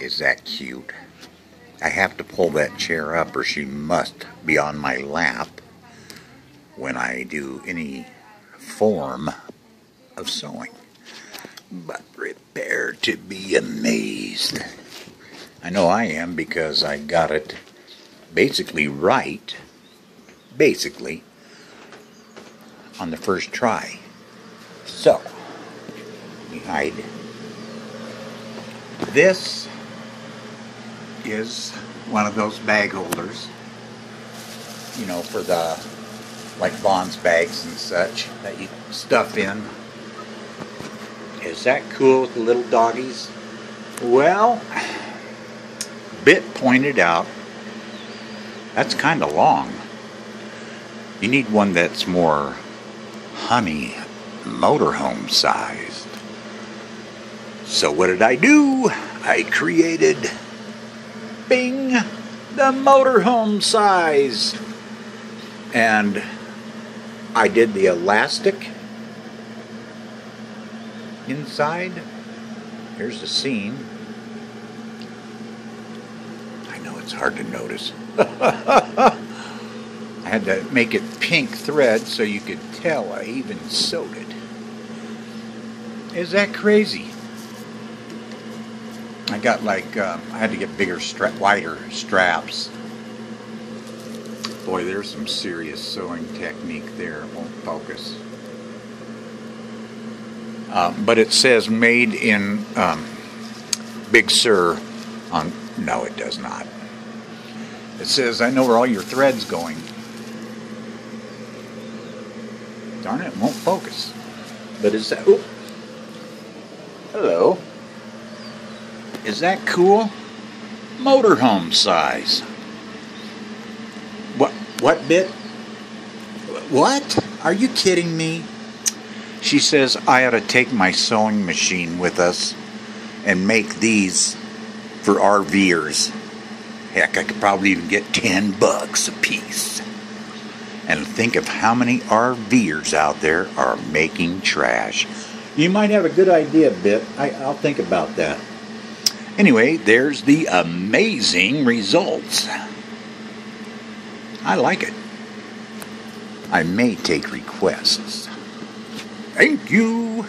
Is that cute? I have to pull that chair up or she must be on my lap when I do any form of sewing. But prepare to be amazed. I know I am because I got it basically right, basically, on the first try. So, me hide. This is one of those bag holders, you know, for the like Bonds bags and such that you stuff in. Is that cool with the little doggies? Well, Bit pointed out that's kind of long. You need one that's more honey motorhome sized. So what did I do? I created Bing the motorhome size. And I did the elastic inside. Here's the seam. I know it's hard to notice. I had to make it pink thread so you could tell I even sewed it. Is that crazy? I got like, um, I had to get bigger, stra- wider straps. Boy, there's some serious sewing technique there. It won't focus. Um, but it says made in um, Big Sur on, no, it does not. It says, I know where all your thread's going. Darn it, it won't focus. But is that, oop. Hello. Is that cool? Motorhome size. What, what bit? What? Are you kidding me? She says I ought to take my sewing machine with us and make these for RVers. Heck, I could probably even get 10 bucks a piece. And think of how many RVers out there are making trash. You might have a good idea, Bit. I, I'll think about that. Anyway, there's the amazing results. I like it. I may take requests. Thank you.